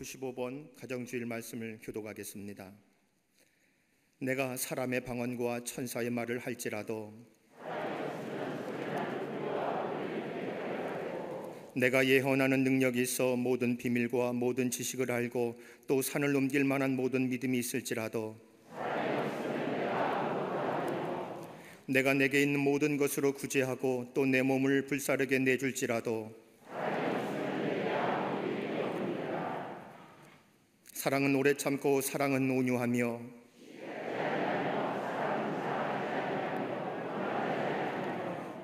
교동문 95번 가정주일 말씀을 교독하겠습니다. 내가 사람의 방언과 천사의 말을 할지라도 내가 예언하는 능력이 있어 모든 비밀과 모든 지식을 알고 또 산을 넘길 만한 모든 믿음이 있을지라도 내가 내게 있는 모든 것으로 구제하고 또 내 몸을 불사르게 내줄지라도 사랑은 오래 참고 사랑은 온유하며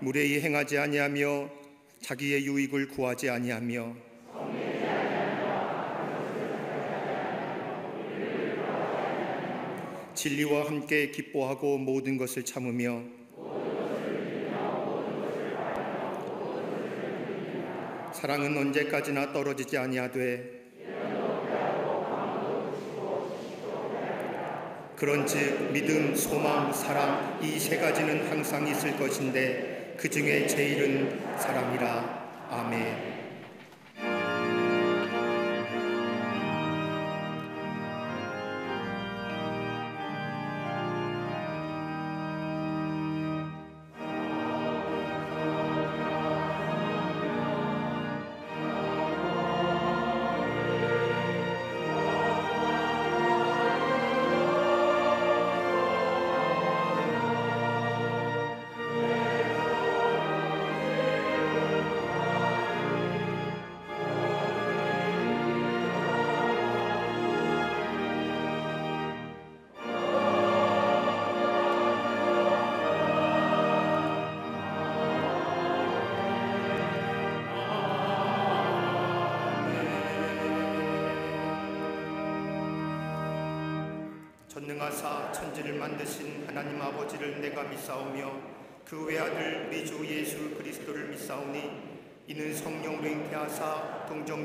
무례히 행하지 아니하며 자기의 유익을 구하지 아니하며 진리와 함께 기뻐하고 모든 것을 참으며 사랑은 언제까지나 떨어지지 아니하되 그런즉 믿음, 소망, 사랑 이 세 가지는 항상 있을 것인데 그 중에 제일은 사랑이라. 아멘.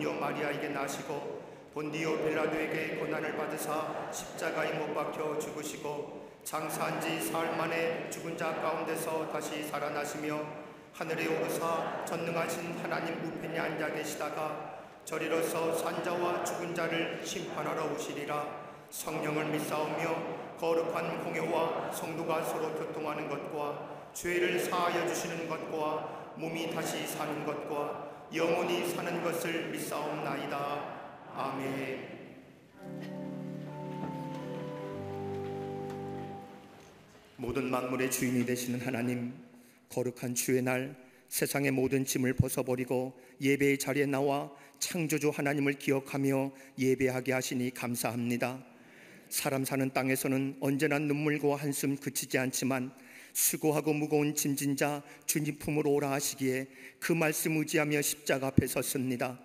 동정녀 마리아에게 나시고 본디오 빌라도에게 고난을 받으사 십자가에 못 박혀 죽으시고 장사한 지 사흘 만에 죽은 자 가운데서 다시 살아나시며 하늘에 오르사 전능하신 하나님 우편에 앉아 계시다가 저리로서 산자와 죽은 자를 심판하러 오시리라. 성령을 믿사오며 거룩한 공예와 성도가 서로 교통하는 것과 죄를 사하여 주시는 것과 몸이 다시 사는 것과 영원히 사는 것을 믿사옵나이다. 아멘. 모든 만물의 주인이 되시는 하나님, 거룩한 주의 날 세상의 모든 짐을 벗어버리고 예배의 자리에 나와 창조주 하나님을 기억하며 예배하게 하시니 감사합니다. 사람 사는 땅에서는 언제나 눈물과 한숨 그치지 않지만 수고하고 무거운 짐진 자 주님 품으로 오라 하시기에 그 말씀 의지하며 십자가 앞에 섰습니다.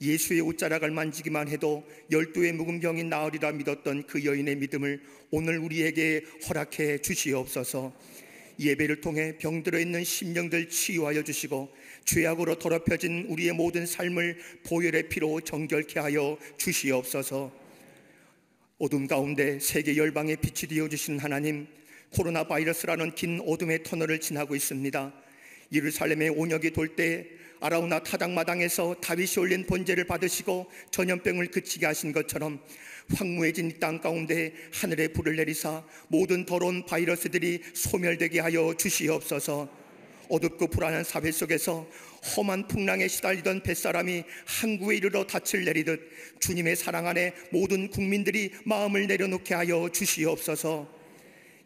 예수의 옷자락을 만지기만 해도 열두의 묵은 병이 나으리라 믿었던 그 여인의 믿음을 오늘 우리에게 허락해 주시옵소서. 예배를 통해 병들어 있는 심령들 치유하여 주시고 죄악으로 더럽혀진 우리의 모든 삶을 보혈의 피로 정결케 하여 주시옵소서. 어둠 가운데 세계 열방의 빛이 되어 주신 하나님, 코로나 바이러스라는 긴 어둠의 터널을 지나고 있습니다. 예루살렘의 온역이 돌 때 아라우나 타작마당에서 다윗이 올린 번제를 받으시고 전염병을 그치게 하신 것처럼 황무해진 이 땅 가운데 하늘의 불을 내리사 모든 더러운 바이러스들이 소멸되게 하여 주시옵소서. 어둡고 불안한 사회 속에서 험한 풍랑에 시달리던 뱃사람이 항구에 이르러 닻을 내리듯 주님의 사랑 안에 모든 국민들이 마음을 내려놓게 하여 주시옵소서.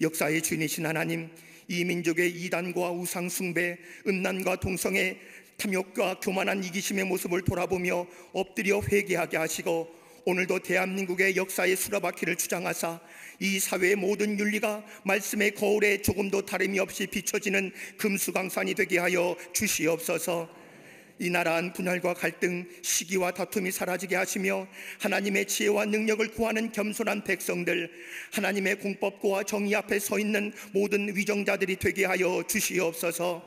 역사의 주인이신 하나님, 이 민족의 이단과 우상 숭배, 음란과 동성애, 탐욕과 교만한 이기심의 모습을 돌아보며 엎드려 회개하게 하시고 오늘도 대한민국의 역사의 수라바퀴를 주장하사 이 사회의 모든 윤리가 말씀의 거울에 조금도 다름이 없이 비춰지는 금수강산이 되게 하여 주시옵소서. 이 나라한 분열과 갈등, 시기와 다툼이 사라지게 하시며 하나님의 지혜와 능력을 구하는 겸손한 백성들, 하나님의 공법과 정의 앞에 서 있는 모든 위정자들이 되게 하여 주시옵소서.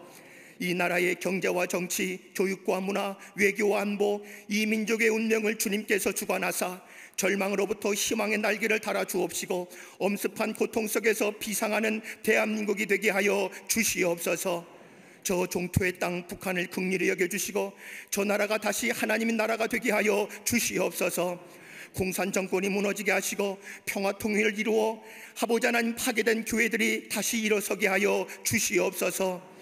이 나라의 경제와 정치, 교육과 문화, 외교와 안보, 이 민족의 운명을 주님께서 주관하사 절망으로부터 희망의 날개를 달아 주옵시고 엄습한 고통 속에서 비상하는 대한민국이 되게 하여 주시옵소서. 저 종토의 땅 북한을 극률히 여겨주시고 저 나라가 다시 하나님의 나라가 되게 하여 주시옵소서. 공산 정권이 무너지게 하시고 평화 통일을 이루어 하보자 하나님 파괴된 교회들이 다시 일어서게 하여 주시옵소서.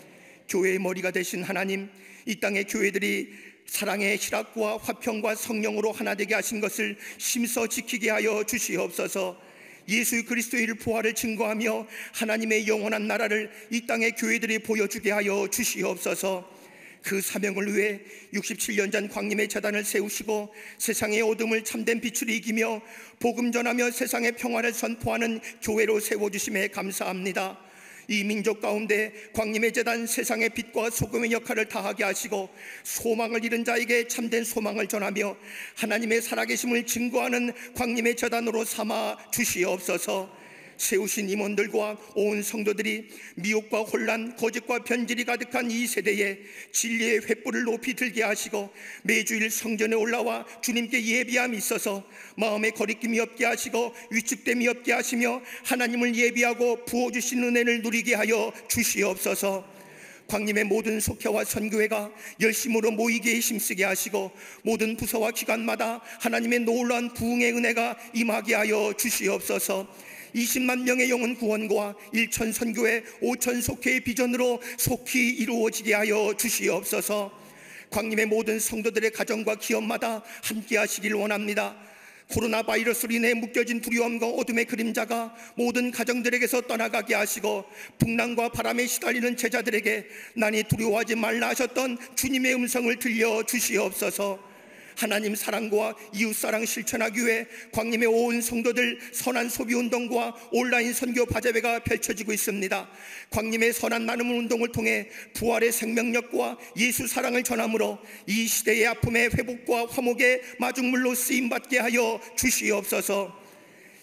교회의 머리가 되신 하나님 이 땅의 교회들이 사랑의 실학과 화평과 성령으로 하나 되게 하신 것을 심서 지키게 하여 주시옵소서 예수 그리스도의 부활을 증거하며 하나님의 영원한 나라를 이 땅의 교회들이 보여주게 하여 주시옵소서 그 사명을 위해 67년 전 광림의 재단을 세우시고 세상의 어둠을 참된 빛으로 이기며 복음 전하며 세상의 평화를 선포하는 교회로 세워 주심에 감사합니다. 이 민족 가운데 광림의 재단 세상의 빛과 소금의 역할을 다하게 하시고 소망을 잃은 자에게 참된 소망을 전하며 하나님의 살아계심을 증거하는 광림의 재단으로 삼아 주시옵소서. 세우신 임원들과 온 성도들이 미혹과 혼란, 거짓과 변질이 가득한 이 세대에 진리의 횃불을 높이 들게 하시고 매주일 성전에 올라와 주님께 예비함이 있어서 마음에 거리낌이 없게 하시고 위축됨이 없게 하시며 하나님을 예비하고 부어주신 은혜를 누리게 하여 주시옵소서. 광림의 모든 속회와 선교회가 열심으로 모이게 힘쓰게 하시고 모든 부서와 기관마다 하나님의 놀라운 부흥의 은혜가 임하게 하여 주시옵소서. 20만 명의 영혼 구원과 1천 선교회 5천 속회의 비전으로 속히 이루어지게 하여 주시옵소서. 광림의 모든 성도들의 가정과 기업마다 함께 하시길 원합니다. 코로나 바이러스로 인해 묶여진 두려움과 어둠의 그림자가 모든 가정들에게서 떠나가게 하시고 풍랑과 바람에 시달리는 제자들에게 난이 두려워하지 말라 하셨던 주님의 음성을 들려 주시옵소서. 하나님 사랑과 이웃 사랑 실천하기 위해 광림의 온 성도들 선한 소비 운동과 온라인 선교 바제회가 펼쳐지고 있습니다. 광림의 선한 나눔 운동을 통해 부활의 생명력과 예수 사랑을 전함으로 이 시대의 아픔의 회복과 화목의 마중물로 쓰임 받게 하여 주시옵소서.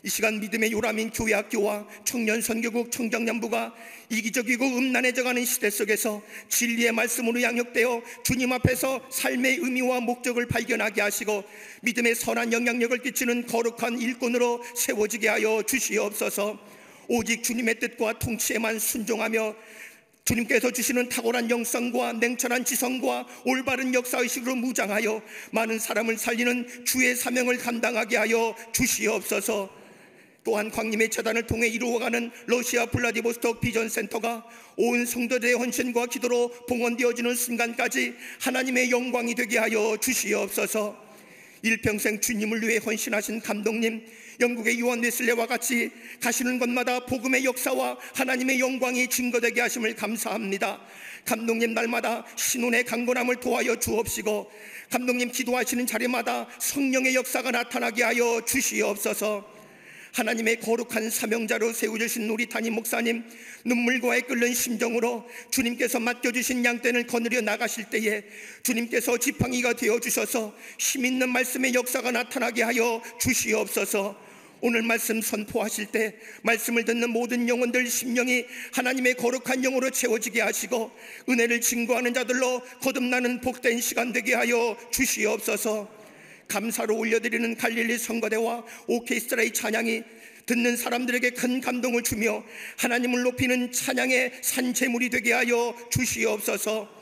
이 시간 믿음의 요람인 교회학교와 청년 선교국 청정년부가 이기적이고 음란해져가는 시대 속에서 진리의 말씀으로 양육되어 주님 앞에서 삶의 의미와 목적을 발견하게 하시고 믿음의 선한 영향력을 끼치는 거룩한 일꾼으로 세워지게 하여 주시옵소서. 오직 주님의 뜻과 통치에만 순종하며 주님께서 주시는 탁월한 영성과 냉철한 지성과 올바른 역사의식으로 무장하여 많은 사람을 살리는 주의 사명을 감당하게 하여 주시옵소서. 또한 광림의 재단을 통해 이루어가는 러시아 블라디보스톡 비전 센터가 온 성도들의 헌신과 기도로 봉헌되어지는 순간까지 하나님의 영광이 되게 하여 주시옵소서. 일평생 주님을 위해 헌신하신 감독님, 영국의 요한 웨슬레와 같이 가시는 곳마다 복음의 역사와 하나님의 영광이 증거되게 하심을 감사합니다. 감독님 날마다 신혼의 강건함을 도하여 주옵시고 감독님 기도하시는 자리마다 성령의 역사가 나타나게 하여 주시옵소서. 하나님의 거룩한 사명자로 세워주신 우리 담임 목사님 눈물과 끓는 심정으로 주님께서 맡겨주신 양떼를 거느려 나가실 때에 주님께서 지팡이가 되어주셔서 힘있는 말씀의 역사가 나타나게 하여 주시옵소서. 오늘 말씀 선포하실 때 말씀을 듣는 모든 영혼들 심령이 하나님의 거룩한 영으로 채워지게 하시고 은혜를 증거하는 자들로 거듭나는 복된 시간 되게 하여 주시옵소서 감사로 올려드리는 갈릴리 선거대와 오케스트라의 찬양이 듣는 사람들에게 큰 감동을 주며 하나님을 높이는 찬양의 산재물이 되게 하여 주시옵소서.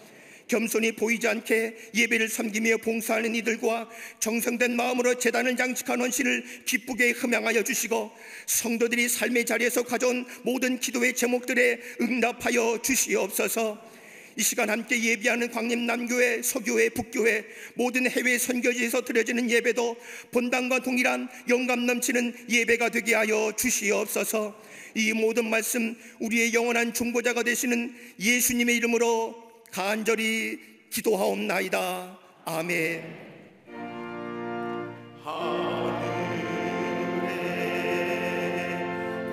겸손히 보이지 않게 예배를 섬기며 봉사하는 이들과 정성된 마음으로 재단을 장식한 원신을 기쁘게 흠양하여 주시고 성도들이 삶의 자리에서 가져온 모든 기도의 제목들에 응답하여 주시옵소서. 이 시간 함께 예비하는 광림 남교회, 서교회, 북교회 모든 해외 선교지에서 드려지는 예배도 본당과 동일한 영감 넘치는 예배가 되게 하여 주시옵소서. 이 모든 말씀 우리의 영원한 중보자가 되시는 예수님의 이름으로 간절히 기도하옵나이다. 아멘.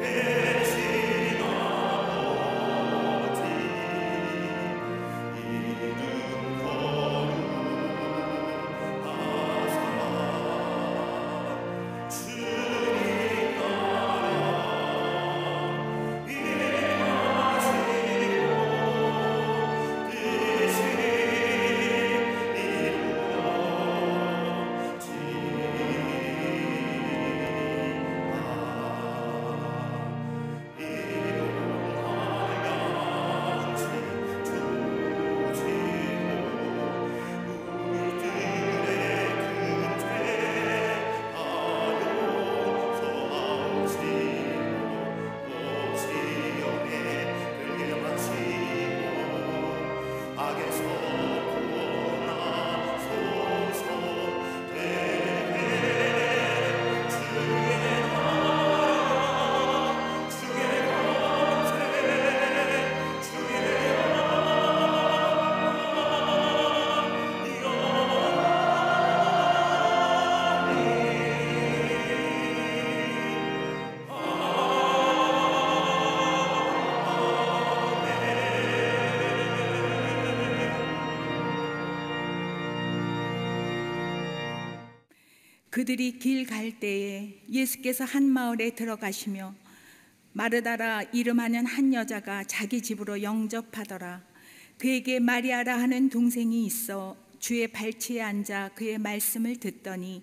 하늘에 그들이 길 갈 때에 예수께서 한 마을에 들어가시며 마르다라 이름하는 한 여자가 자기 집으로 영접하더라. 그에게 마리아라 하는 동생이 있어 주의 발치에 앉아 그의 말씀을 듣더니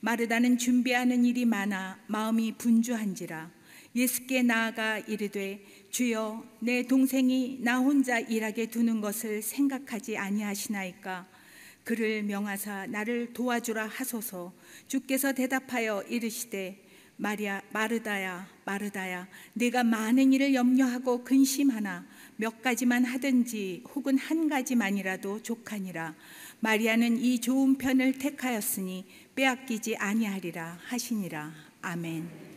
마르다는 준비하는 일이 많아 마음이 분주한지라 예수께 나아가 이르되 주여 내 동생이 나 혼자 일하게 두는 것을 생각하지 아니하시나이까 그를 명하사 나를 도와주라 하소서. 주께서 대답하여 이르시되 마리아 마르다야 마르다야 내가 많은 일을 염려하고 근심하나 몇 가지만 하든지 혹은 한 가지만이라도 족하니라. 마리아는 이 좋은 편을 택하였으니 빼앗기지 아니하리라 하시니라. 아멘.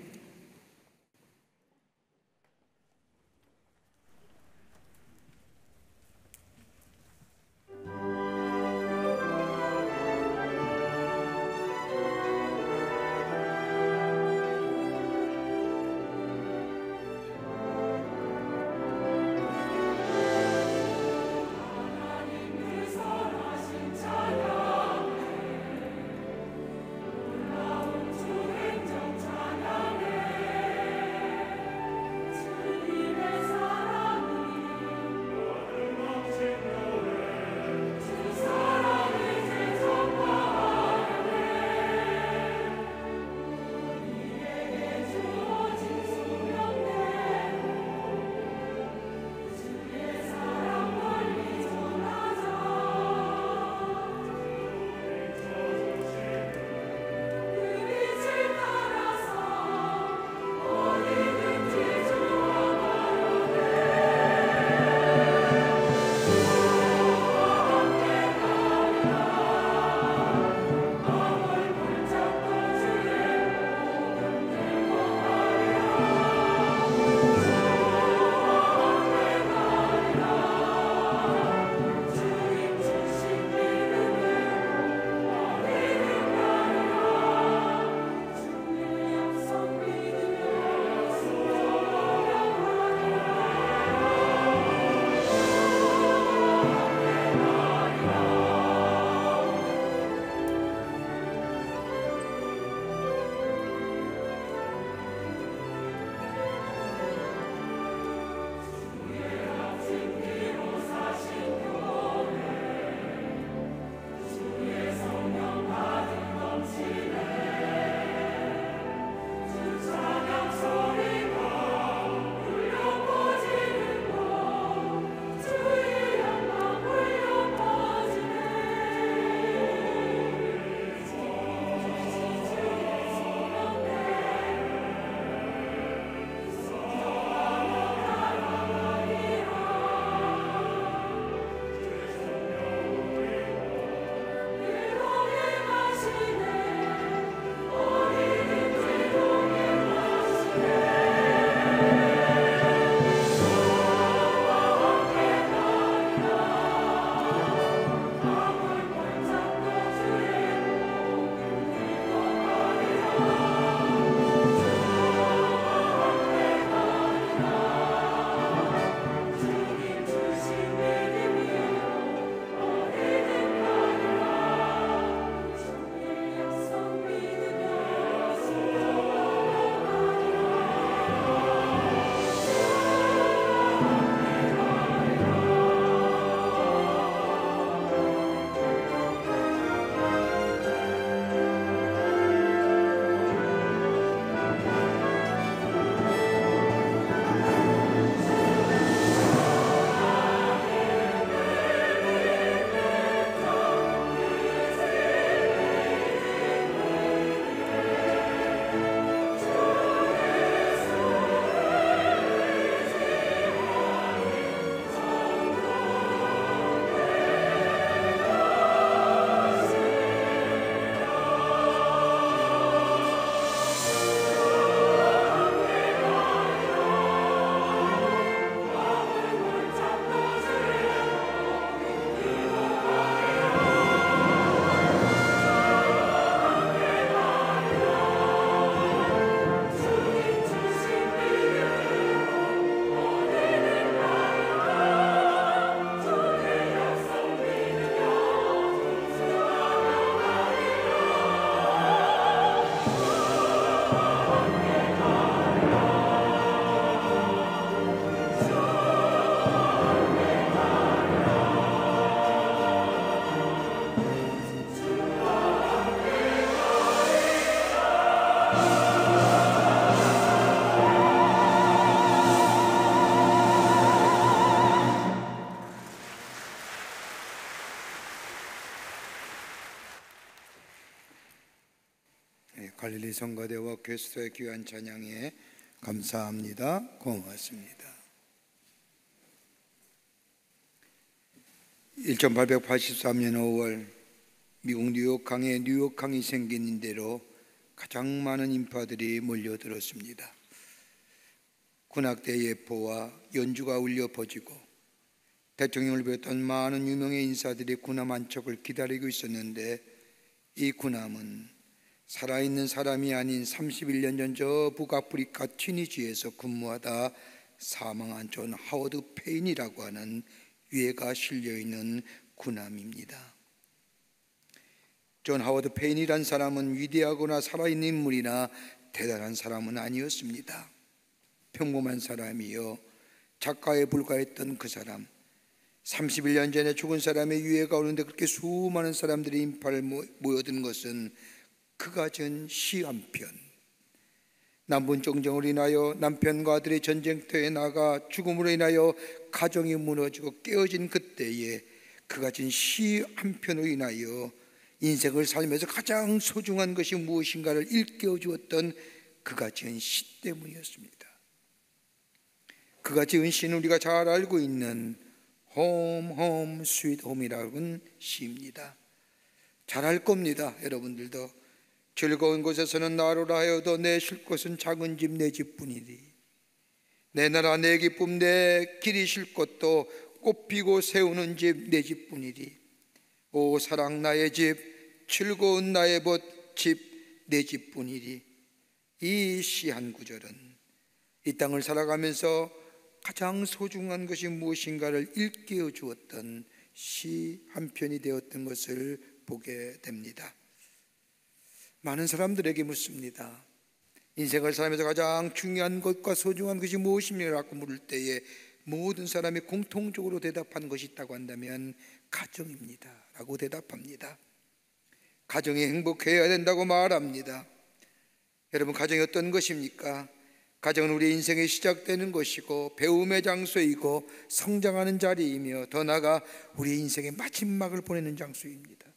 갈릴리 성가대와 퀘스터의 귀한 찬양에 감사합니다. 고맙습니다. 1883년 5월 미국 뉴욕항에 뉴욕항이 생긴 대로 가장 많은 인파들이 몰려들었습니다. 군악대 예포와 연주가 울려 퍼지고 대통령을 비롯한 많은 유명의 인사들이 군함 안척을 기다리고 있었는데 이 군함은 살아있는 사람이 아닌 31년 전 저 북아프리카 튀니지에서 근무하다 사망한 존 하워드 페인이라고 하는 유해가 실려 있는 군함입니다. 존 하워드 페인이란 사람은 위대하거나 살아있는 인물이나 대단한 사람은 아니었습니다. 평범한 사람이요. 작가에 불과했던 그 사람. 31년 전에 죽은 사람의 유해가 오는데 그렇게 수많은 사람들이 인파를 모여든 것은 그가 전 시 한 편. 정정을 인하여 남편과 아들의 전쟁터에 나가 죽음으로 인하여 가정이 무너지고 깨어진 그때에 그가 전시한 편으로 인하여 인생을 살면서 가장 소중한 것이 무엇인가를 일깨워 주었던 그가 지은 시 때문이었습니다. 그가 지은 시는 우리가 잘 알고 있는 Home, Home, Sweet Home이라는 시입니다. 잘 알 겁니다. 여러분들도. 즐거운 곳에서는 날 오라 하여도 내 쉴 곳은 작은 집 내 집뿐이니 내 나라 내 기쁨 내 길이 쉴 곳도 꽃피고 새 우는 집 내 집뿐이니 오 사랑 나의 집 즐거운 나의 벗 집 내 집뿐이니 이 시 한 구절은 이 땅을 살아가면서 가장 소중한 것이 무엇인가를 일깨워 주었던 시 한 편이 되었던 것을 보게 됩니다. 많은 사람들에게 묻습니다. 인생을 살면서 가장 중요한 것과 소중한 것이 무엇입니까? 물을 때에 모든 사람이 공통적으로 대답한 것이 있다고 한다면 가정입니다. 라고 대답합니다. 가정이 행복해야 된다고 말합니다. 여러분, 가정이 어떤 것입니까? 가정은 우리 인생의 시작되는 것이고 배움의 장소이고 성장하는 자리이며 더 나아가 우리 인생의 마지막을 보내는 장소입니다.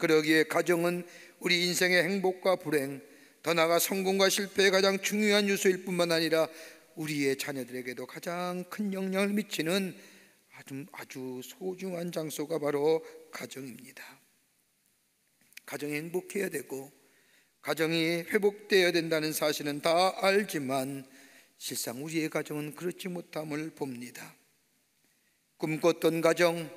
그러기에 가정은 우리 인생의 행복과 불행, 더 나아가 성공과 실패의 가장 중요한 요소일 뿐만 아니라 우리의 자녀들에게도 가장 큰 영향을 미치는 아주, 아주 소중한 장소가 바로 가정입니다. 가정이 행복해야 되고 가정이 회복되어야 된다는 사실은 다 알지만 실상 우리의 가정은 그렇지 못함을 봅니다. 꿈꿨던 가정,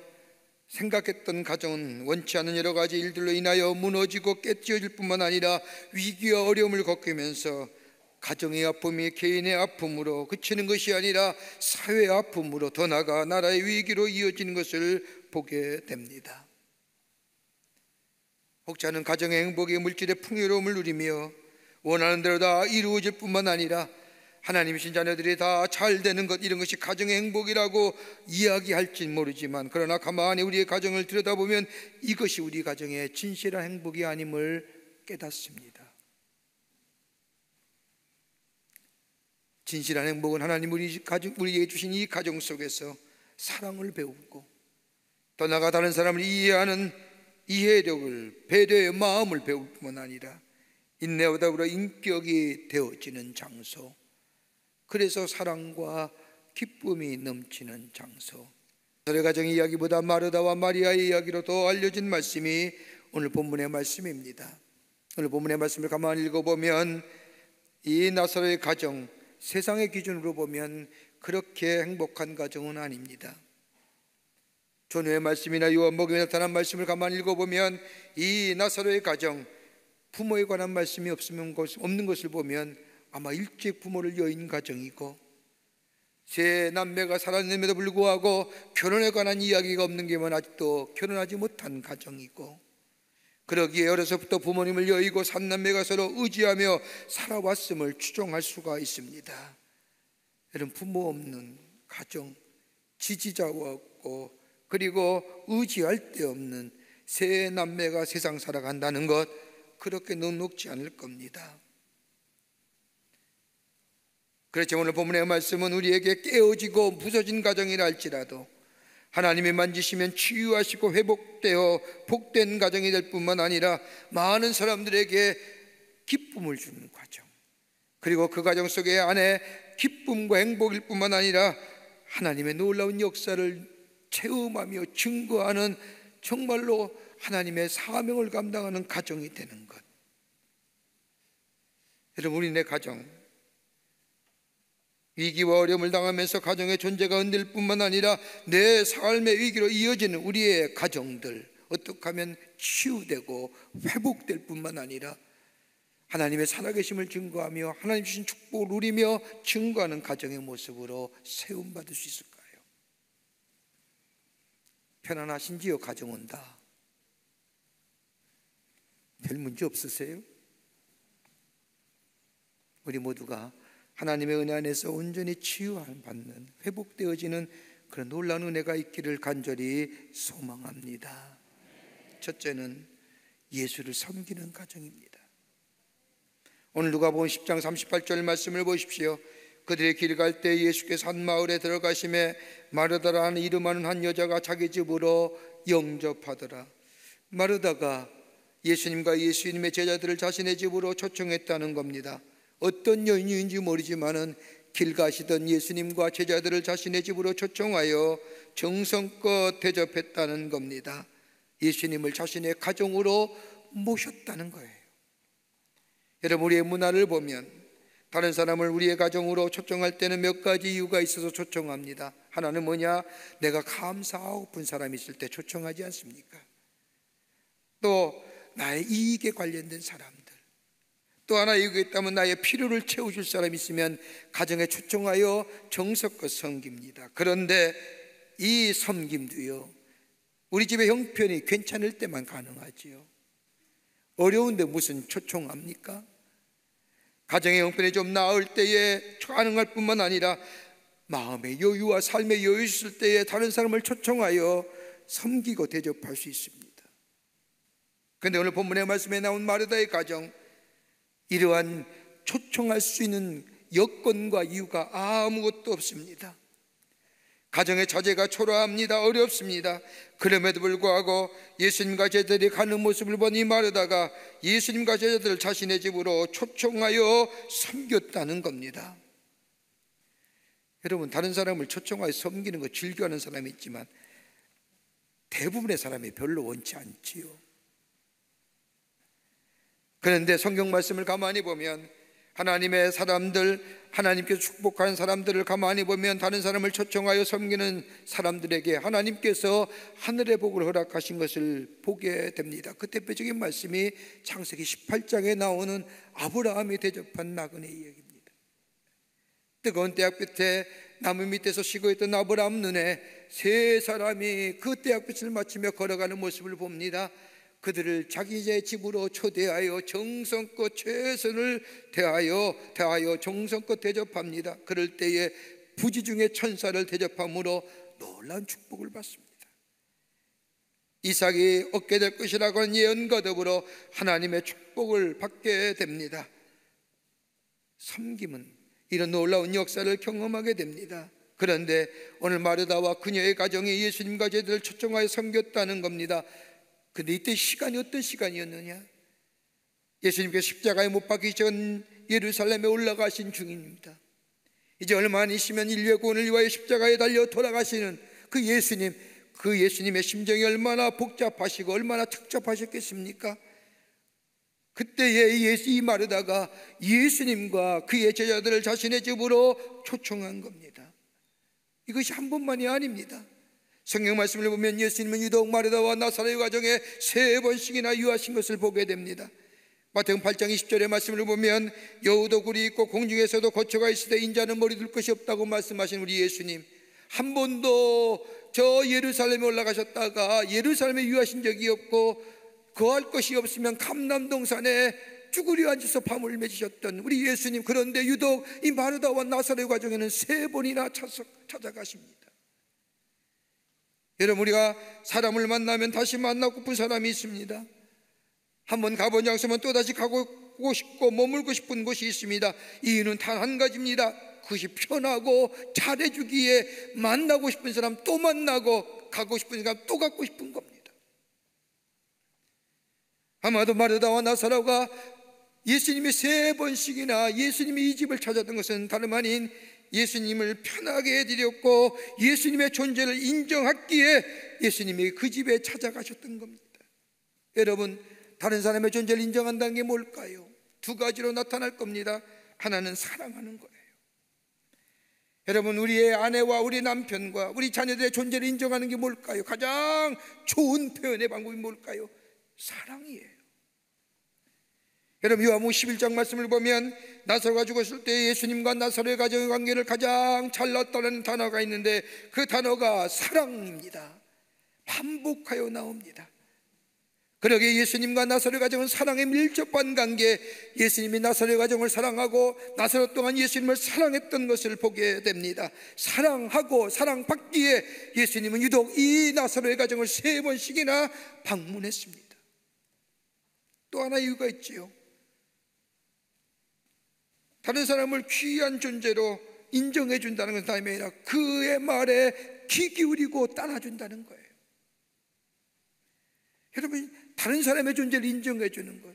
생각했던 가정은 원치 않은 여러 가지 일들로 인하여 무너지고 깨뜨려질 뿐만 아니라 위기와 어려움을 겪으면서 가정의 아픔이 개인의 아픔으로 그치는 것이 아니라 사회의 아픔으로 더 나아가 나라의 위기로 이어지는 것을 보게 됩니다. 혹자는 가정의 행복이 물질의 풍요로움을 누리며 원하는 대로 다 이루어질 뿐만 아니라 하나님이신 자녀들이 다 잘 되는 것 이런 것이 가정의 행복이라고 이야기할진 모르지만 그러나 가만히 우리의 가정을 들여다보면 이것이 우리 가정의 진실한 행복이 아님을 깨닫습니다. 진실한 행복은 하나님 우리 가정 우리에게 주신 이 가정 속에서 사랑을 배우고 더 나아가 다른 사람을 이해하는 이해력을 배려의 마음을 배울 뿐만 아니라 인내와 더불어 인격이 되어지는 장소 그래서 사랑과 기쁨이 넘치는 장소. 저의 가정 이야기보다 마르다와 마리아의 이야기로 더 알려진 말씀이 오늘 본문의 말씀입니다. 오늘 본문의 말씀을 가만히 읽어보면 이 나사로의 가정 세상의 기준으로 보면 그렇게 행복한 가정은 아닙니다. 전후의 말씀이나 요한복음에 나타난 말씀을 가만히 읽어보면 이 나사로의 가정 부모에 관한 말씀이 없으면 없는 것을 보면 아마 일찍 부모를 여인 가정이고 제 남매가 살았음에도 불구하고 결혼에 관한 이야기가 없는 게면 아직도 결혼하지 못한 가정이고 그러기에 어려서부터 부모님을 여의고 삼남매가 서로 의지하며 살아왔음을 추정할 수가 있습니다. 여러분 부모 없는 가정 지지자와 없고 그리고 의지할 데 없는 새 남매가 세상 살아간다는 것 그렇게 넉넉지 않을 겁니다. 그렇지 오늘 본문의 말씀은 우리에게 깨어지고 부서진 가정이라 할지라도 하나님이 만지시면 치유하시고 회복되어 복된 가정이 될 뿐만 아니라 많은 사람들에게 기쁨을 주는 과정. 그리고 그 가정 속에 안에 기쁨과 행복일 뿐만 아니라 하나님의 놀라운 역사를 체험하며 증거하는 정말로 하나님의 사명을 감당하는 가정이 되는 것. 여러분, 우리 내 가정, 위기와 어려움을 당하면서 가정의 존재가 흔들 뿐만 아니라 내 삶의 위기로 이어지는 우리의 가정들, 어떻게 하면 치유되고 회복될 뿐만 아니라 하나님의 살아계심을 증거하며 하나님 주신 축복을 누리며 증거하는 가정의 모습으로 세움받을 수 있을까요? 편안하신지요, 가정은 다? 별 문제 없으세요? 우리 모두가 하나님의 은혜 안에서 온전히 치유받는 회복되어지는 그런 놀라운 은혜가 있기를 간절히 소망합니다. 첫째는 예수를 섬기는 가정입니다. 오늘 누가 본 10장 38절 말씀을 보십시오. 그들의 길 갈 때 예수께서 한 마을에 들어가심에 마르다라는 이름하는 한 여자가 자기 집으로 영접하더라. 마르다가 예수님과 예수님의 제자들을 자신의 집으로 초청했다는 겁니다. 어떤 연유인지 모르지만은 길 가시던 예수님과 제자들을 자신의 집으로 초청하여 정성껏 대접했다는 겁니다. 예수님을 자신의 가정으로 모셨다는 거예요. 여러분 우리의 문화를 보면 다른 사람을 우리의 가정으로 초청할 때는 몇 가지 이유가 있어서 초청합니다. 하나는 뭐냐? 내가 감사하고픈 사람이 있을 때 초청하지 않습니까? 또 나의 이익에 관련된 사람들 또 하나 이유가 있다면 나의 필요를 채워줄 사람이 있으면 가정에 초청하여 정석껏 섬깁니다. 그런데 이 섬김도요 우리 집의 형편이 괜찮을 때만 가능하지요. 어려운데 무슨 초청합니까? 가정의 형편이 좀 나을 때에 가능할 뿐만 아니라 마음의 여유와 삶의 여유 있을 때에 다른 사람을 초청하여 섬기고 대접할 수 있습니다. 그런데 오늘 본문의 말씀에 나온 마르다의 가정 이러한 초청할 수 있는 여건과 이유가 아무것도 없습니다. 가정의 자제가 초라합니다. 어렵습니다. 그럼에도 불구하고 예수님과 제자들이 가는 모습을 보니 마르다가 예수님과 제자들을 자신의 집으로 초청하여 섬겼다는 겁니다. 여러분, 다른 사람을 초청하여 섬기는 거 즐겨하는 사람이 있지만 대부분의 사람이 별로 원치 않지요. 그런데 성경 말씀을 가만히 보면 하나님의 사람들, 하나님께서 축복한 사람들을 가만히 보면 다른 사람을 초청하여 섬기는 사람들에게 하나님께서 하늘의 복을 허락하신 것을 보게 됩니다. 그 대표적인 말씀이 창세기 18장에 나오는 아브라함이 대접한 나그네 이야기입니다. 뜨거운 대학빛에 나무 밑에서 쉬고 있던 아브라함 눈에 세 사람이 그 대학빛을 맞추며 걸어가는 모습을 봅니다. 그들을 자기의 집으로 초대하여 정성껏 최선을 대하여 대하여 정성껏 대접합니다. 그럴 때에 부지 중에 천사를 대접함으로 놀라운 축복을 받습니다. 이삭이 얻게 될 것이라고 하는 예언과 더불어 하나님의 축복을 받게 됩니다. 섬김은 이런 놀라운 역사를 경험하게 됩니다. 그런데 오늘 마르다와 그녀의 가정이 예수님과 제들을 초청하여 섬겼다는 겁니다. 근데 이때 시간이 어떤 시간이었느냐? 예수님께서 십자가에 못 박기 전 예루살렘에 올라가신 중입니다. 이제 얼마 안 있으면 인류의 구원을 위하여 십자가에 달려 돌아가시는 그 예수님, 그 예수님의 심정이 얼마나 복잡하시고 얼마나 특잡하셨겠습니까? 그때에 예수 이 마르다가 예수님과 그의 제자들을 자신의 집으로 초청한 겁니다. 이것이 한 번만이 아닙니다. 성경 말씀을 보면 예수님은 유독 마르다와 나사렛 가정에 세 번씩이나 유하신 것을 보게 됩니다. 마태음 8장 20절의 말씀을 보면 여우도 굴이 있고 공중에서도 거처가 있으되 인자는 머리 둘 것이 없다고 말씀하신 우리 예수님 한 번도 저 예루살렘에 올라가셨다가 예루살렘에 유하신 적이 없고 거할 것이 없으면 감남동산에 쭈그려 앉아서 밤을 맺으셨던 우리 예수님 그런데 유독 이 마르다와 나사렛 가정에는 세 번이나 찾아가십니다. 여러분 우리가 사람을 만나면 다시 만나고픈 사람이 있습니다. 한번 가본 장소면 또다시 가고 싶고 머물고 싶은 곳이 있습니다. 이유는 단 한 가지입니다. 그것이 편하고 잘해주기에 만나고 싶은 사람 또 만나고 가고 싶으니까 또 갖고 싶은 겁니다. 아마도 마르다와 나사로가 예수님이 세 번씩이나 예수님이 이 집을 찾았던 것은 다름 아닌 예수님을 편하게 해드렸고 예수님의 존재를 인정하기에 예수님이 그 집에 찾아가셨던 겁니다. 여러분, 다른 사람의 존재를 인정한다는 게 뭘까요? 두 가지로 나타날 겁니다. 하나는 사랑하는 거예요. 여러분, 우리의 아내와 우리 남편과 우리 자녀들의 존재를 인정하는 게 뭘까요? 가장 좋은 표현의 방법이 뭘까요? 사랑이에요. 여러분 요한복음 11장 말씀을 보면 나사로가 죽었을 때 예수님과 나사로의 가정의 관계를 가장 잘났다는 단어가 있는데 그 단어가 사랑입니다. 반복하여 나옵니다. 그러게 예수님과 나사로의 가정은 사랑의 밀접한 관계, 예수님이 나사로의 가정을 사랑하고 나사로 동안 예수님을 사랑했던 것을 보게 됩니다. 사랑하고 사랑받기에 예수님은 유독 이 나사로의 가정을 세 번씩이나 방문했습니다. 또 하나 이유가 있지요. 다른 사람을 귀한 존재로 인정해 준다는 것은 다름이 아니라 그의 말에 귀 기울이고 따라준다는 거예요. 여러분, 다른 사람의 존재를 인정해 주는 것.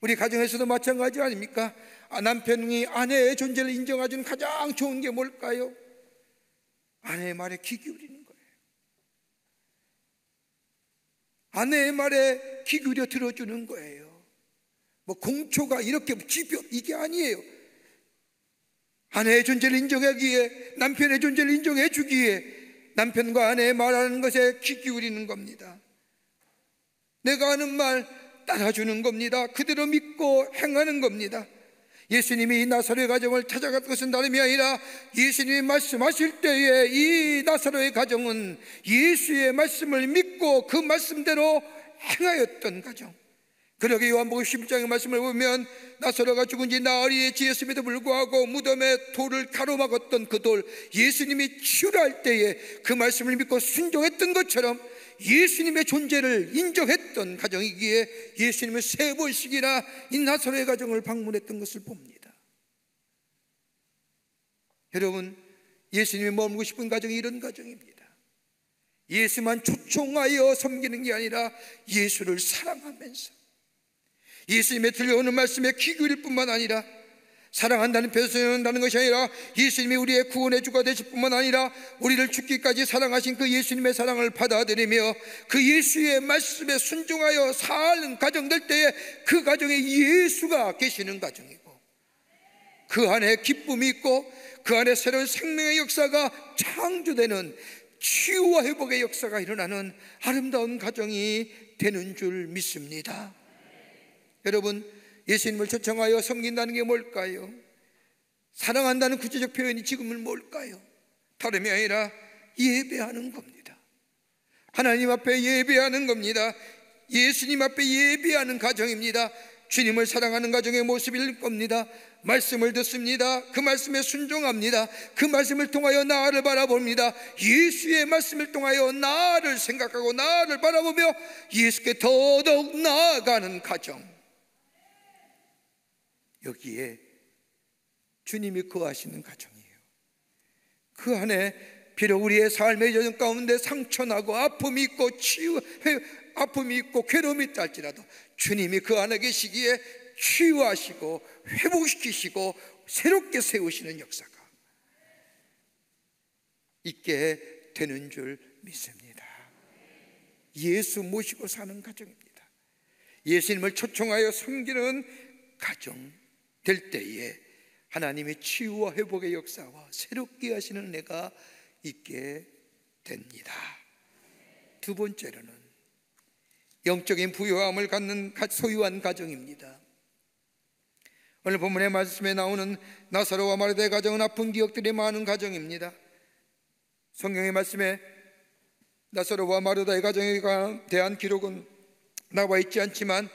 우리 가정에서도 마찬가지 아닙니까? 아, 남편이 아내의 존재를 인정해 주는 가장 좋은 게 뭘까요? 아내의 말에 귀 기울이는 거예요. 아내의 말에 귀 기울여 들어주는 거예요. 뭐 공초가 이렇게 집요 이게 아니에요. 아내의 존재를 인정하기에 남편의 존재를 인정해 주기에 남편과 아내의 말하는 것에 귀 기울이는 겁니다. 내가 하는 말 따라주는 겁니다. 그대로 믿고 행하는 겁니다. 예수님이 이 나사로의 가정을 찾아갔던 것은 다름이 아니라 예수님이 말씀하실 때에 이 나사로의 가정은 예수의 말씀을 믿고 그 말씀대로 행하였던 가정. 그러게 요한복음 11장의 말씀을 보면 나사로가 죽은 지 나흘이 지었음에도 불구하고 무덤에 돌을 가로막았던 그 돌 예수님이 치유할 때에 그 말씀을 믿고 순종했던 것처럼 예수님의 존재를 인정했던 가정이기에 예수님을 세 번씩이나 이 나사로의 가정을 방문했던 것을 봅니다. 여러분 예수님이 머물고 싶은 가정이 이런 가정입니다. 예수만 초청하여 섬기는 게 아니라 예수를 사랑하면서 예수님의 들려오는 말씀에 귀 기울일 뿐만 아니라 사랑한다는 표현한다는 것이 아니라 예수님이 우리의 구원의 주가 되실 뿐만 아니라 우리를 죽기까지 사랑하신 그 예수님의 사랑을 받아들이며 그 예수의 말씀에 순종하여 사는 가정 될 때에 그 가정에 예수가 계시는 가정이고 그 안에 기쁨이 있고 그 안에 새로운 생명의 역사가 창조되는 치유와 회복의 역사가 일어나는 아름다운 가정이 되는 줄 믿습니다. 여러분 예수님을 초청하여 섬긴다는 게 뭘까요? 사랑한다는 구체적 표현이 지금은 뭘까요? 다름이 아니라 예배하는 겁니다. 하나님 앞에 예배하는 겁니다. 예수님 앞에 예배하는 가정입니다. 주님을 사랑하는 가정의 모습일 겁니다. 말씀을 듣습니다. 그 말씀에 순종합니다. 그 말씀을 통하여 나를 바라봅니다. 예수의 말씀을 통하여 나를 생각하고 나를 바라보며 예수께 더더욱 나아가는 가정. 여기에 주님이 거하시는 가정이에요. 그 안에 비록 우리의 삶의 여정 가운데 상처나고 아픔이 있고 치유, 아픔이 있고 괴로움이 있다 할지라도 주님이 그 안에 계시기에 치유하시고 회복시키시고 새롭게 세우시는 역사가 있게 되는 줄 믿습니다. 예수 모시고 사는 가정입니다. 예수님을 초청하여 섬기는 가정. 될 때에 하나님의 치유와 회복의 역사와 새롭게 하시는 은혜가 있게 됩니다. 두 번째로는 영적인 부유함을 갖는 소유한 가정입니다. 오늘 본문의 말씀에 나오는 나사로와 마르다의 가정은 아픈 기억들이 많은 가정입니다. 성경의 말씀에 나사로와 마르다의 가정에 대한 기록은 나와 있지 않지만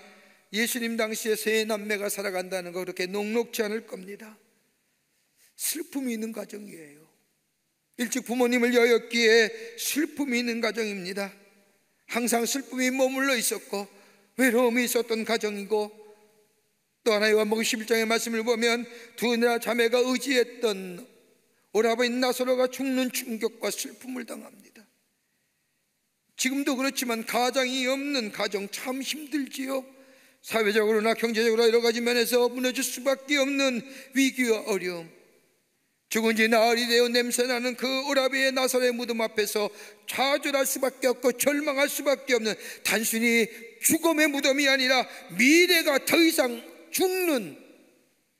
예수님 당시에 세 남매가 살아간다는 거 그렇게 녹록지 않을 겁니다. 슬픔이 있는 가정이에요. 일찍 부모님을 여였기에 슬픔이 있는 가정입니다. 항상 슬픔이 머물러 있었고 외로움이 있었던 가정이고 또 하나 요한복음 11장의 말씀을 보면 두 자매가 의지했던 오라버니 나사로가 죽는 충격과 슬픔을 당합니다. 지금도 그렇지만 가장이 없는 가정 참 힘들지요. 사회적으로나 경제적으로 여러 가지 면에서 무너질 수밖에 없는 위기와 어려움. 죽은 지 나흘이 되어 냄새나는 그 오라비의 나설의 무덤 앞에서 좌절할 수밖에 없고 절망할 수밖에 없는 단순히 죽음의 무덤이 아니라 미래가 더 이상 죽는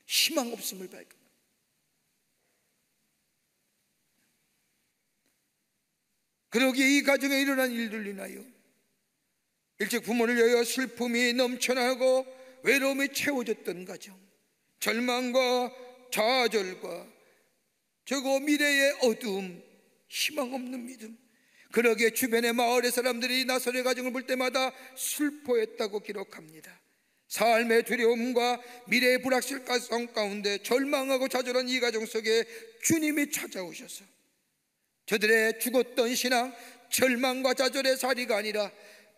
희망 없음을 발견. 그러기에 이 가정에 일어난 일들 인하여 일찍 부모를 여여 슬픔이 넘쳐나고 외로움이 채워졌던 가정, 절망과 좌절과 저거 미래의 어두움, 희망 없는 믿음. 그러기에 주변의 마을의 사람들이 나설의 가정을 볼 때마다 슬퍼했다고 기록합니다. 삶의 두려움과 미래의 불확실성 가운데 절망하고 좌절한 이 가정 속에 주님이 찾아오셔서 저들의 죽었던 신앙, 절망과 좌절의 자리가 아니라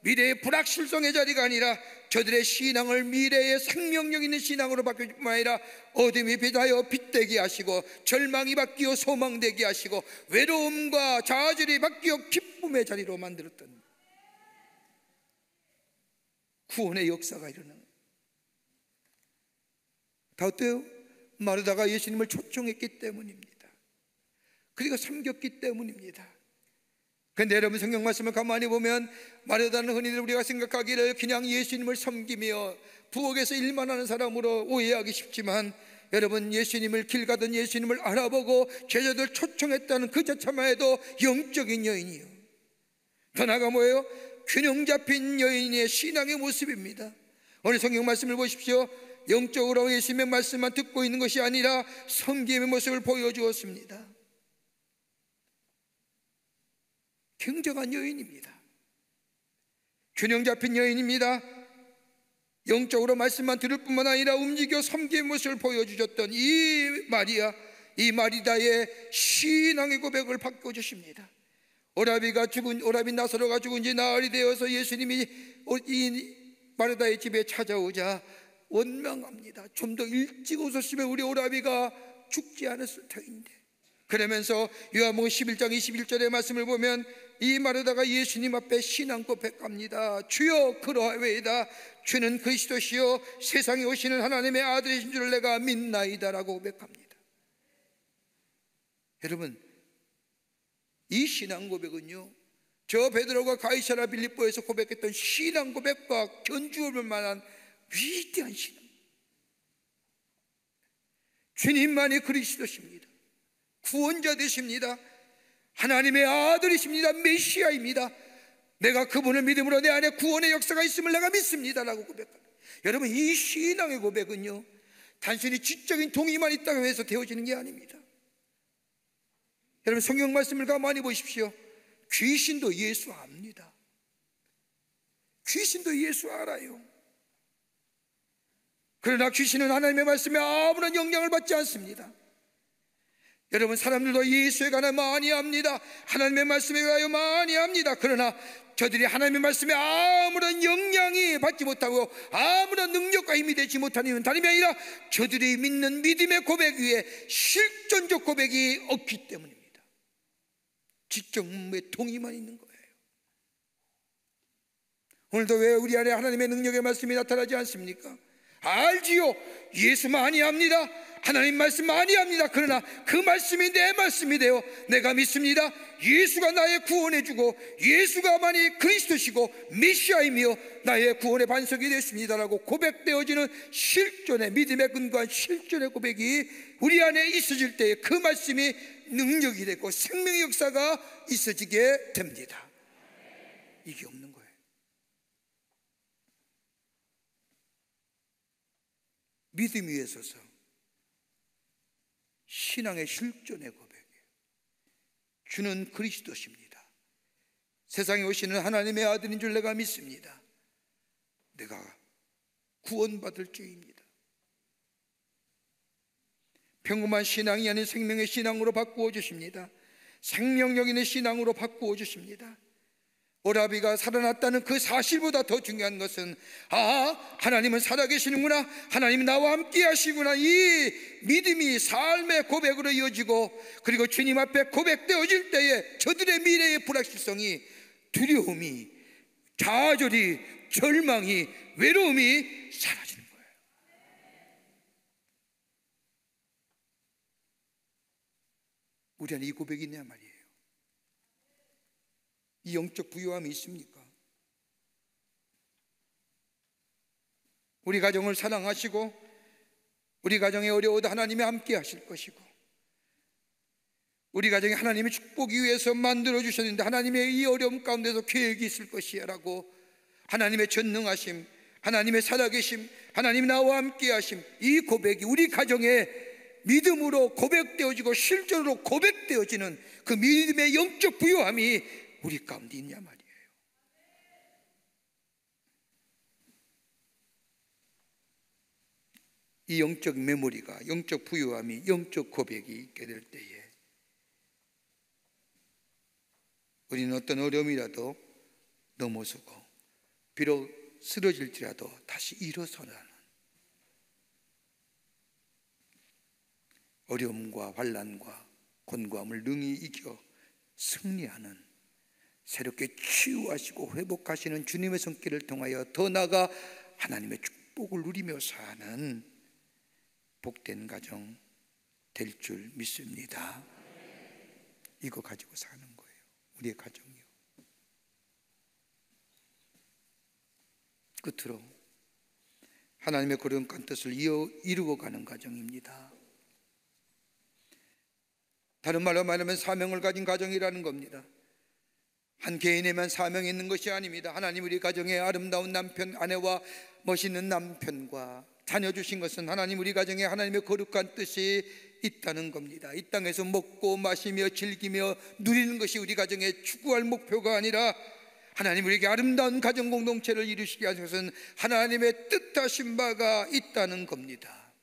미래의 불확실성의 자리가 아니라 저들의 신앙을 미래의 생명력 있는 신앙으로 바뀔 뿐만 아니라 어둠이 빛하여 빛되게 하시고 절망이 바뀌어 소망되게 하시고 외로움과 좌절이 바뀌어 기쁨의 자리로 만들었던 구원의 역사가 일어나는 다 어때요? 마르다가 예수님을 초청했기 때문입니다. 그리고 섬겼기 때문입니다. 근데 여러분 성경 말씀을 가만히 보면 마르다는 흔히들 우리가 생각하기를 그냥 예수님을 섬기며 부엌에서 일만 하는 사람으로 오해하기 쉽지만 여러분 예수님을 길 가던 예수님을 알아보고 제자들 초청했다는 그 자체만 해도 영적인 여인이요. 더 나아가 뭐예요? 균형 잡힌 여인의 신앙의 모습입니다. 오늘 성경 말씀을 보십시오. 영적으로 예수님의 말씀만 듣고 있는 것이 아니라 섬김의 모습을 보여주었습니다. 굉장한 여인입니다. 균형 잡힌 여인입니다. 영적으로 말씀만 들을 뿐만 아니라 움직여 섬기의 모습을 보여주셨던 이 마리아, 이 마리다의 신앙의 고백을 바꿔주십니다. 오라비가 죽은, 오라비 나사로가 죽은 지 나흘이 되어서 예수님이 이 마리다의 집에 찾아오자 원망합니다. 좀 더 일찍 오셨으면 우리 오라비가 죽지 않았을 터인데. 그러면서 요한복음 11장 21절의 말씀을 보면 이 마르다가 예수님 앞에 신앙 고 백합니다. 주여 그러하외이다. 주는 그리스도시요 세상에 오시는 하나님의 아들이신 줄 내가 믿나이다라고 고백합니다. 여러분 이 신앙 고백은요. 저 베드로가 가이사라 빌립보에서 고백했던 신앙 고백과 견주할 만한 위대한 신앙. 주님만이 그리스도십니다. 구원자 되십니다. 하나님의 아들이십니다. 메시아입니다. 내가 그분을 믿음으로 내 안에 구원의 역사가 있음을 내가 믿습니다라고 고백합니다. 여러분 이 신앙의 고백은요 단순히 지적인 동의만 있다고 해서 되어지는 게 아닙니다. 여러분 성경 말씀을 가만히 보십시오. 귀신도 예수 압니다. 귀신도 예수 알아요. 그러나 귀신은 하나님의 말씀에 아무런 영향을 받지 않습니다. 여러분 사람들도 예수에 관해 많이 합니다. 하나님의 말씀에 관하여 많이 합니다. 그러나 저들이 하나님의 말씀에 아무런 영향이 받지 못하고 아무런 능력과 힘이 되지 못하는 이유는 다름이 아니라 저들이 믿는 믿음의 고백 위에 실존적 고백이 없기 때문입니다. 지적의 동의만 있는 거예요. 오늘도 왜 우리 안에 하나님의 능력의 말씀이 나타나지 않습니까? 알지요. 예수 많이 합니다. 하나님 말씀 많이 합니다. 그러나 그 말씀이 내 말씀이 되어 내가 믿습니다. 예수가 나의 구원해주고 예수가만이 그리스도시고 메시아이며 나의 구원의 반석이 되었습니다라고 고백되어지는 실존의 믿음의 근거한 실존의 고백이 우리 안에 있어질 때에 그 말씀이 능력이 되고 생명의 역사가 있어지게 됩니다. 이게 없는 거예요. 믿음 위에 서서 신앙의 실존의 고백이에요. 주는 그리스도십니다. 세상에 오시는 하나님의 아들인 줄 내가 믿습니다. 내가 구원받을 죄입니다. 평범한 신앙이 아닌 생명의 신앙으로 바꾸어 주십니다. 생명력 있는 신앙으로 바꾸어 주십니다. 오라비가 살아났다는 그 사실보다 더 중요한 것은 아 하나님은 살아계시는구나 하나님 나와 함께 하시구나 이 믿음이 삶의 고백으로 이어지고 그리고 주님 앞에 고백되어질 때에 저들의 미래의 불확실성이 두려움이, 좌절이, 절망이, 외로움이 사라지는 거예요. 우리 안에 이 고백이 있냐 말이에요. 이 영적 부유함이 있습니까? 우리 가정을 사랑하시고 우리 가정에 어려워도 하나님이 함께 하실 것이고 우리 가정에 하나님의 축복이 위해서 만들어 주셨는데 하나님의 이 어려움 가운데서 계획이 있을 것이야라고 하나님의 전능하심, 하나님의 살아계심, 하나님 나와 함께 하심 이 고백이 우리 가정에 믿음으로 고백되어지고 실제로 고백되어지는 그 믿음의 영적 부요함이 우리 가운데 있냐 말이에요. 이 영적 메모리가 영적 부유함이 영적 고백이 있게 될 때에 우리는 어떤 어려움이라도 넘어서고 비록 쓰러질지라도 다시 일어서는 어려움과 환란과 곤고함을 능히 이겨 승리하는 새롭게 치유하시고 회복하시는 주님의 손길을 통하여 더 나아가 하나님의 축복을 누리며 사는 복된 가정 될 줄 믿습니다. 이거 가지고 사는 거예요. 우리의 가정이요. 끝으로 하나님의 거룩한 뜻을 이루어가는 가정입니다. 다른 말로 말하면 사명을 가진 가정이라는 겁니다. 한 개인에만 사명이 있는 것이 아닙니다. 하나님 우리 가정에 아름다운 남편, 아내와 멋있는 남편과 자녀 주신 것은 하나님 우리 가정에 하나님의 거룩한 뜻이 있다는 겁니다. 이 땅에서 먹고 마시며 즐기며 누리는 것이 우리 가정의 추구할 목표가 아니라 하나님 우리에게 아름다운 가정 공동체를 이루시게 하신 것은 하나님의 뜻하신 바가 있다는 겁니다.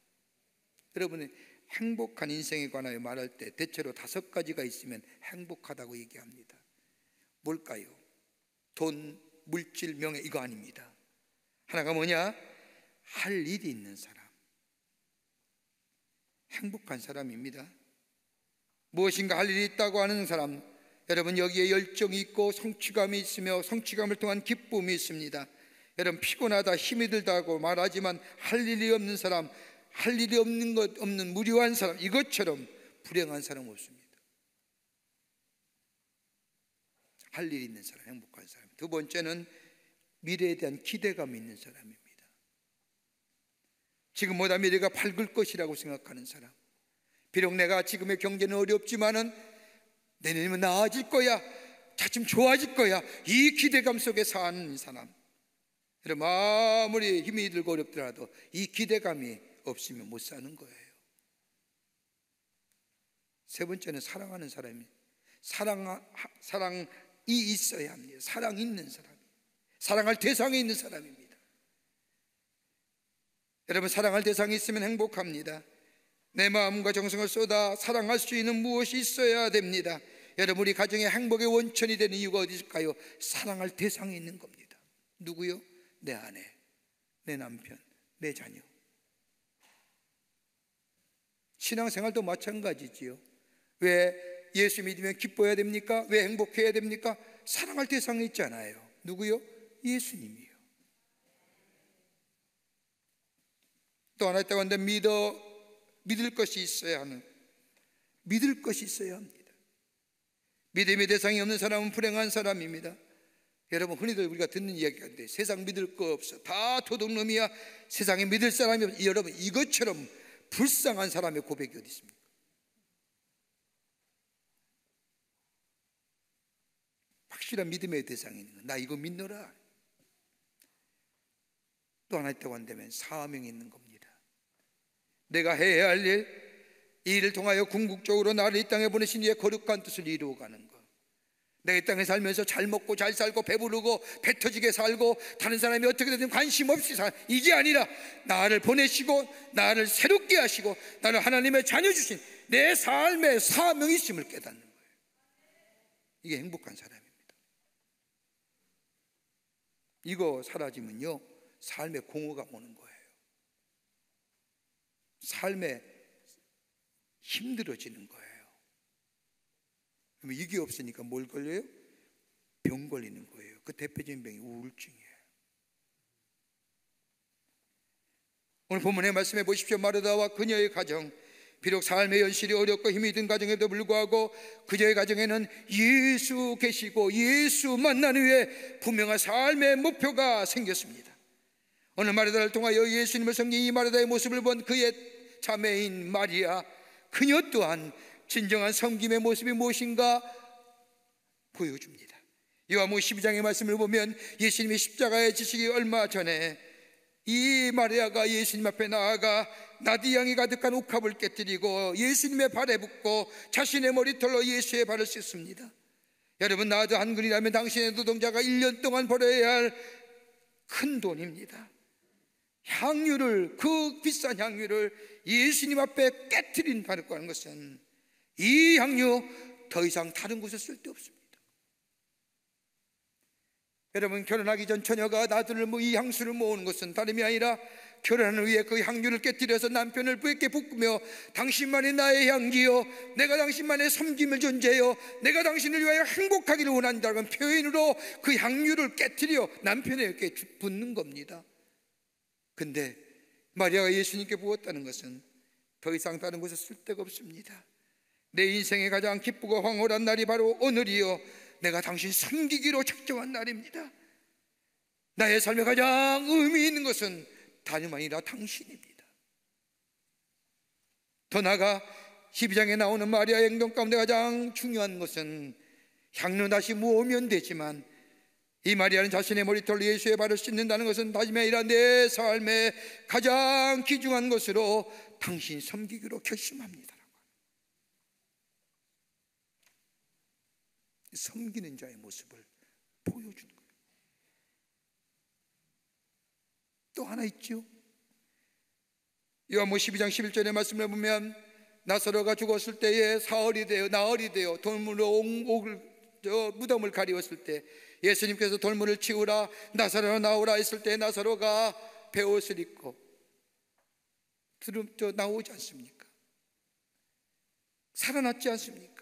여러분의 행복한 인생에 관하여 말할 때 대체로 다섯 가지가 있으면 행복하다고 얘기합니다. 뭘까요? 돈, 물질, 명예 이거 아닙니다. 하나가 뭐냐? 할 일이 있는 사람. 행복한 사람입니다. 무엇인가 할 일이 있다고 하는 사람. 여러분 여기에 열정이 있고 성취감이 있으며 성취감을 통한 기쁨이 있습니다. 여러분 피곤하다 힘이 들다고 말하지만 할 일이 없는 사람 할 일이 없는 것 없는 무료한 사람 이것처럼 불행한 사람 없습니다. 할 일이 있는 사람, 행복한 사람. 두 번째는 미래에 대한 기대감이 있는 사람입니다. 지금보다 미래가 밝을 것이라고 생각하는 사람. 비록 내가 지금의 경제는 어렵지만은 내년이면 나아질 거야. 차츰 좋아질 거야. 이 기대감 속에 사는 사람. 여러분 아무리 힘이 들고 어렵더라도 이 기대감이 없으면 못 사는 거예요. 세 번째는 사랑하는 사람이 사랑 사랑 이 있어야 합니다. 사랑 있는 사람, 사랑할 대상이 있는 사람입니다. 여러분 사랑할 대상이 있으면 행복합니다. 내 마음과 정성을 쏟아 사랑할 수 있는 무엇이 있어야 됩니다. 여러분 우리 가정의 행복의 원천이 되는 이유가 어디 있을까요? 사랑할 대상이 있는 겁니다. 누구요? 내 아내, 내 남편, 내 자녀. 신앙생활도 마찬가지지요. 왜 예수 믿으면 기뻐해야 됩니까? 왜 행복해야 됩니까? 사랑할 대상이 있잖아요. 누구요? 예수님이요. 또 하나 있다고 하는데 믿어 믿을 것이 있어야 하는 믿을 것이 있어야 합니다. 믿음의 대상이 없는 사람은 불행한 사람입니다. 여러분 흔히들 우리가 듣는 이야기인데 세상 믿을 거 없어 다 도둑놈이야 세상에 믿을 사람이 없어 여러분 이것처럼 불쌍한 사람의 고백이 어디 있습니까? 확실한 믿음의 대상이 있는 나 이거 믿노라. 또 하나 있다고 한다면 사명이 있는 겁니다. 내가 해야 할 일, 이 일을 통하여 궁극적으로 나를 이 땅에 보내신 이의 거룩한 뜻을 이루어가는 것. 내가 이 땅에 살면서 잘 먹고 잘 살고 배부르고 배 터지게 살고 다른 사람이 어떻게 되든 관심 없이 살 이게 아니라 나를 보내시고 나를 새롭게 하시고 나를 하나님의 자녀 주신 내 삶의 사명이 있음을 깨닫는 거예요. 이게 행복한 사람입니다. 이거 사라지면요 삶의 공허가 오는 거예요. 삶에 힘들어지는 거예요. 그럼 이게 없으니까 뭘 걸려요? 병 걸리는 거예요. 그 대표적인 병이 우울증이에요. 오늘 본문의 말씀해 보십시오. 마르다와 그녀의 가정 비록 삶의 현실이 어렵고 힘이 든 가정에도 불구하고 그녀의 가정에는 예수 계시고 예수 만난 후에 분명한 삶의 목표가 생겼습니다. 오늘 마르다를 통하여 예수님을 섬긴 이 마르다의 모습을 본 그의 자매인 마리아 그녀 또한 진정한 섬김의 모습이 무엇인가 보여줍니다. 요한복음 12장의 말씀을 보면 예수님이 십자가에 지시기 얼마 전에 이 마리아가 예수님 앞에 나아가 나디양이 가득한 옥합을 깨뜨리고 예수님의 발에 붙고 자신의 머리털로 예수의 발을 씻습니다. 여러분 나도 한 근이라면 당신의 노동자가 1년 동안 벌어야 할 큰 돈입니다. 향유를 그 비싼 향유를 예수님 앞에 깨뜨린다는 것은 이 향유 더 이상 다른 곳에 쓸데 없습니다. 여러분 결혼하기 전 처녀가 나들을 뭐이 향수를 모으는 것은 다름이 아니라 결혼하는 후에 그 향유를 깨뜨려서 남편을 부에게 붓으며 당신만이 나의 향기요 내가 당신만의 섬김을 존재요 내가 당신을 위하여 행복하기를 원한다는 표현으로 그 향유를 깨뜨려 남편에게 붓는 겁니다. 근데 마리아가 예수님께 부었다는 것은 더 이상 다른 곳에 쓸 데가 없습니다. 내 인생에 가장 기쁘고 황홀한 날이 바로 오늘이요 내가 당신 섬기기로 작정한 날입니다 나의 삶에 가장 의미 있는 것은 다름 아니라 당신입니다. 더 나아가 12장에 나오는 마리아의 행동 가운데 가장 중요한 것은 향료 다시 모으면 되지만 이 마리아는 자신의 머리털 예수의 발을 씻는다는 것은 다짐이 아니라 내 삶의 가장 귀중한 것으로 당신 섬기기로 결심합니다. 섬기는 자의 모습을 보여주는 또 하나 있죠. 요한복 12장 11절의 말씀을 보면 나사로가 죽었을 때에 사흘이 되어 나흘이 되어 돌무로 옥을 저 무덤을 가리웠을 때 예수님께서 돌무를 치우라 나사로 나오라 했을 때 나사로가 배옷을 입고 드럼 저 나오지 않습니까? 살아났지 않습니까?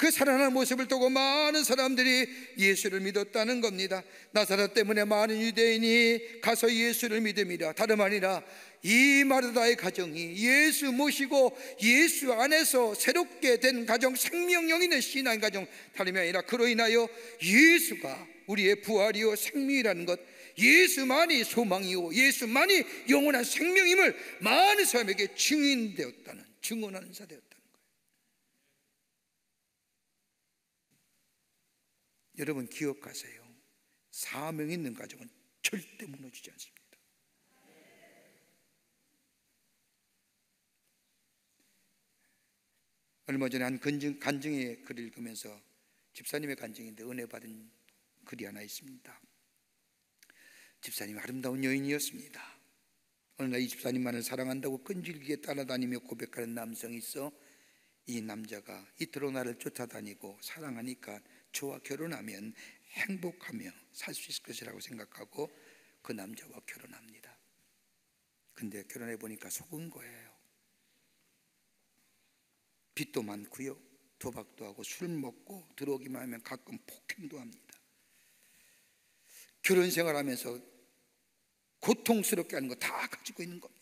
그 살아난 모습을 두고 많은 사람들이 예수를 믿었다는 겁니다. 나사렛 때문에 많은 유대인이 가서 예수를 믿음이라 다름 아니라 이 마르다의 가정이 예수 모시고 예수 안에서 새롭게 된 가정 생명력 있는 신앙 가정 다름이 아니라 그로 인하여 예수가 우리의 부활이요 생명이라는 것 예수만이 소망이요 예수만이 영원한 생명임을 많은 사람에게 증인되었다는 증언하는 자 되었다. 여러분 기억하세요. 사명 있는 가정은 절대 무너지지 않습니다. 얼마 전에 한 간증, 간증의 글을 읽으면서 집사님의 간증인데 은혜 받은 글이 하나 있습니다. 집사님 아름다운 여인이었습니다. 어느 날 이 집사님만을 사랑한다고 끈질기게 따라다니며 고백하는 남성이 있어 이 남자가 이토록 나를 쫓아다니고 사랑하니까 저와 결혼하면 행복하며 살 수 있을 것이라고 생각하고 그 남자와 결혼합니다. 근데 결혼해 보니까 속은 거예요. 빚도 많고요. 도박도 하고 술 먹고 들어오기만 하면 가끔 폭행도 합니다. 결혼 생활하면서 고통스럽게 하는 거 다 가지고 있는 겁니다.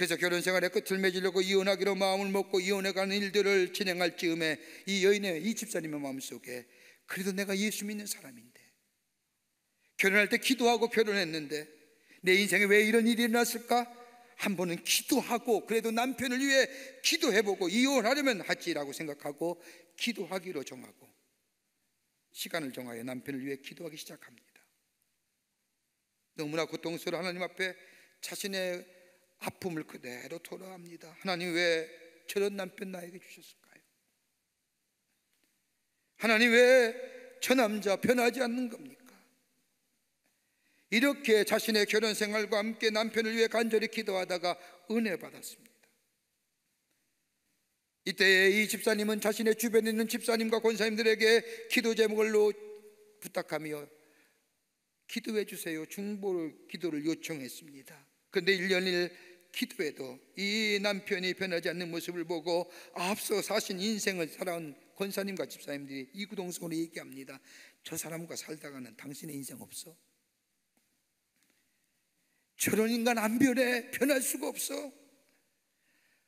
그래서 결혼 생활에 끝을 맺으려고 이혼하기로 마음을 먹고 이혼해 가는 일들을 진행할 즈음에 이 여인의 이 집사님의 마음속에 그래도 내가 예수 믿는 사람인데 결혼할 때 기도하고 결혼했는데 내 인생에 왜 이런 일이 일어났을까? 한 번은 기도하고 그래도 남편을 위해 기도해보고 이혼하려면 하지라고 생각하고 기도하기로 정하고 시간을 정하여 남편을 위해 기도하기 시작합니다. 너무나 고통스러운 하나님 앞에 자신의 아픔을 그대로 토로합니다. 하나님 왜 저런 남편 나에게 주셨을까요? 하나님 왜 저 남자 변하지 않는 겁니까? 이렇게 자신의 결혼 생활과 함께 남편을 위해 간절히 기도하다가 은혜 받았습니다. 이때 이 집사님은 자신의 주변에 있는 집사님과 권사님들에게 기도 제목을 부탁하며 기도해 주세요. 중보를 기도를 요청했습니다. 그런데 1년일 기도해도 이 남편이 변하지 않는 모습을 보고 앞서 사신 인생을 살아온 권사님과 집사님들이 이구동성으로 얘기합니다. 저 사람과 살다가는 당신의 인생 없어. 저런 인간 안 변해. 변할 수가 없어.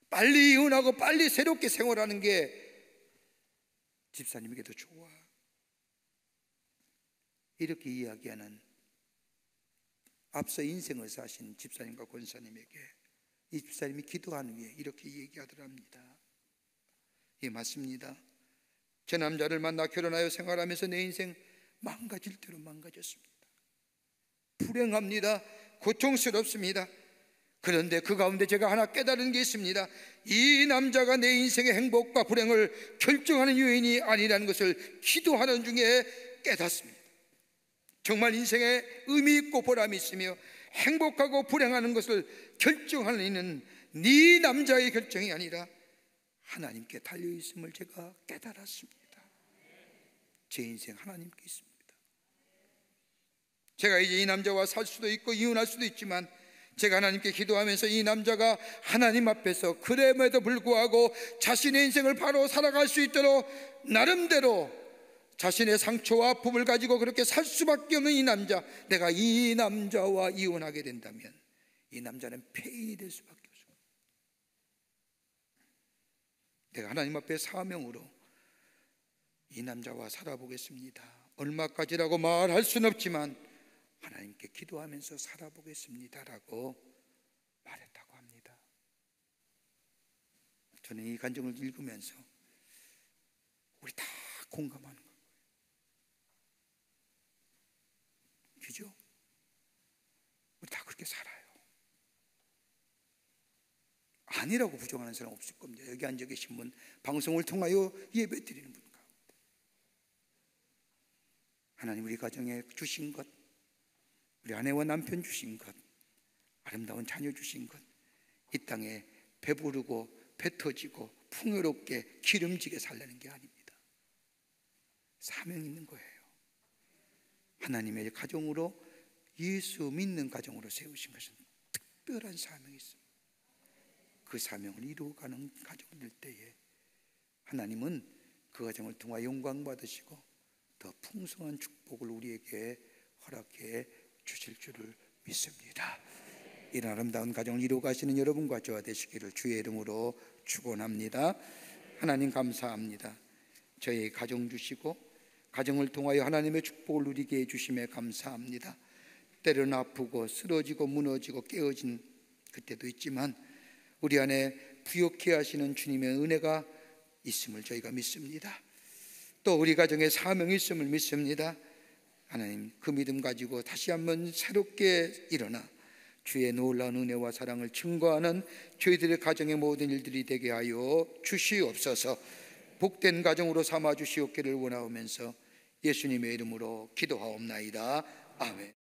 빨리 이혼하고 빨리 새롭게 생활하는 게 집사님에게도 좋아. 이렇게 이야기하는 앞서 인생을 사신 집사님과 권사님에게 이 집사님이 기도한 후에 이렇게 얘기하더랍니다. 예, 맞습니다. 제 남자를 만나 결혼하여 생활하면서 내 인생 망가질 대로 망가졌습니다. 불행합니다. 고통스럽습니다. 그런데 그 가운데 제가 하나 깨달은 게 있습니다. 이 남자가 내 인생의 행복과 불행을 결정하는 요인이 아니라는 것을 기도하는 중에 깨닫습니다. 정말 인생에 의미 있고 보람이 있으며 행복하고 불행하는 것을 결정하는 이는 네 남자의 결정이 아니라 하나님께 달려 있음을 제가 깨달았습니다. 제 인생 하나님께 있습니다. 제가 이제 이 남자와 살 수도 있고 이혼할 수도 있지만 제가 하나님께 기도하면서 이 남자가 하나님 앞에서 그램에도 불구하고 자신의 인생을 바로 살아갈 수 있도록 나름대로 자신의 상처와 아픔을 가지고 그렇게 살 수밖에 없는 이 남자 내가 이 남자와 이혼하게 된다면 이 남자는 폐인이 될 수밖에 없습니다 내가 하나님 앞에 사명으로 이 남자와 살아보겠습니다 얼마까지라고 말할 수는 없지만 하나님께 기도하면서 살아보겠습니다라고 말했다고 합니다 저는 이 간증을 읽으면서 우리 다 공감하는 거예요 그죠? 우리 다 그렇게 살아요. 아니라고 부정하는 사람 없을 겁니다. 여기 앉아 계신 분, 방송을 통하여 예배 드리는 분 가운데. 하나님 우리 가정에 주신 것, 우리 아내와 남편 주신 것, 아름다운 자녀 주신 것, 이 땅에 배부르고 배 터지고 풍요롭게 기름지게 살려는 게 아닙니다. 사명 있는 거예요. 하나님의 가정으로 예수 믿는 가정으로 세우신 것은 특별한 사명이 있습니다. 그 사명을 이루어가는 될 때에 하나님은 그 가정을 통하 영광 받으시고 더 풍성한 축복을 우리에게 허락해 주실 줄을 믿습니다. 이런 아름다운 가정을 이루어 가시는 여러분과 저와 되시기를 주의 이름으로 축원합니다. 하나님 감사합니다. 저희 가정 주시고 가정을 통하여 하나님의 축복을 누리게 해 주심에 감사합니다. 때로는 아프고 쓰러지고 무너지고 깨어진 그때도 있지만 우리 안에 부욕해 하시는 주님의 은혜가 있음을 저희가 믿습니다. 또 우리 가정에 사명이 있음을 믿습니다. 하나님 그 믿음 가지고 다시 한번 새롭게 일어나 주의 놀라운 은혜와 사랑을 증거하는 저희들의 가정의 모든 일들이 되게 하여 주시옵소서 복된 가정으로 삼아 주시옵기를 원하오면서 예수님의 이름으로 기도하옵나이다. 아멘.